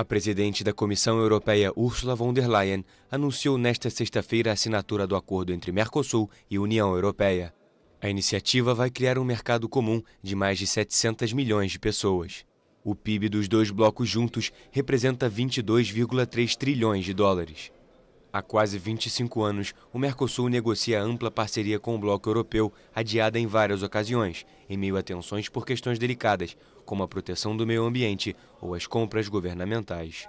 A presidente da Comissão Europeia, Ursula von der Leyen, anunciou nesta sexta-feira a assinatura do acordo entre Mercosul e União Europeia. A iniciativa vai criar um mercado comum de mais de 700 milhões de pessoas. O PIB dos dois blocos juntos representa 22,3 trilhões de dólares. Há quase 25 anos, o Mercosul negocia ampla parceria com o bloco europeu, adiada em várias ocasiões, em meio a tensões por questões delicadas, como a proteção do meio ambiente ou as compras governamentais.